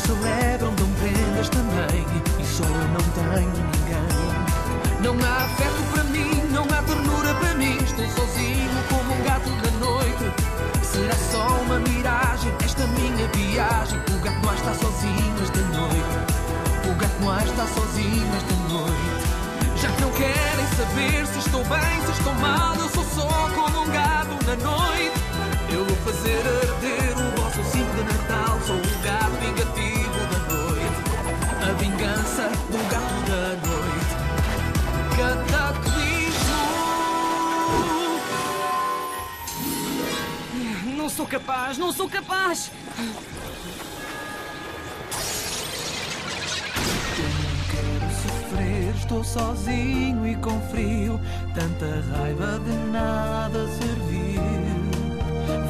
celebram, dão prendas também. E só eu não tenho ninguém. Não há afeto para mim, não há ternura para mim. Estou sozinho como um gato da noite. Será só uma miragem esta minha viagem. O gato mais está sozinho esta noite. O gato mais está sozinho esta noite. Já que não querem saber se estou bem, se estou mal, eu sou só vingança do gato da noite. Cataclismo. Não sou capaz, não sou capaz! Estou sozinho e com frio. Tanta raiva de nada serviu.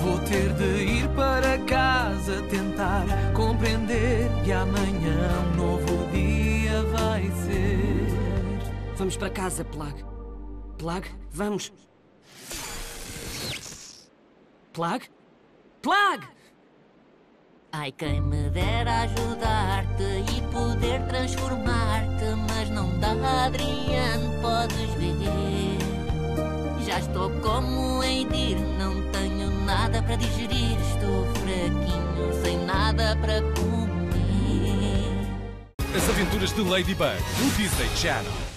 Vou ter de ir para casa tentar compreender que amanhã um novo Vamos para casa, Plag. Plag, vamos. Plag? Plag! Ai, quem me dera ajudar-te e poder transformar-te, mas não dá, Adriano, podes ver. Já estou como em dir, não tenho nada para digerir, estou fraquinho, sem nada para comer. As aventuras de Ladybug no Disney Channel.